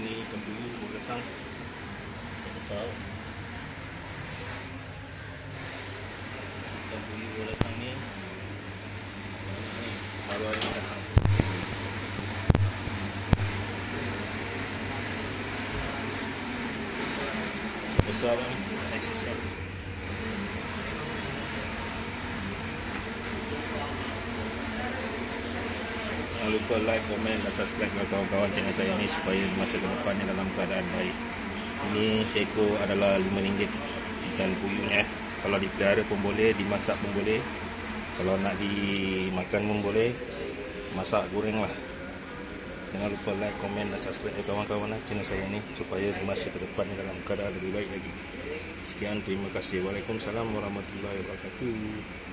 sini baru datang. Besar-besar. Ikan puyuh baru datang ni. Ni baru hari ni datang. Besar bang ni. Sekali. Jangan lupa like, komen dan subscribe kepada kawan-kawan channel saya ni supaya masa ke depan ni dalam keadaan baik. Ini seekor adalah RM5 ikan puyuhnya. Kalau dipelihara pun boleh, dimasak pun boleh. Kalau nak dimakan pun boleh, masak goreng lah. Jangan lupa like, komen dan subscribe kawan-kawan lah channel saya ni supaya masa ke depan ni dalam keadaan lebih baik lagi. Sekian, terima kasih. Waalaikumsalam warahmatullahi wabarakatuh.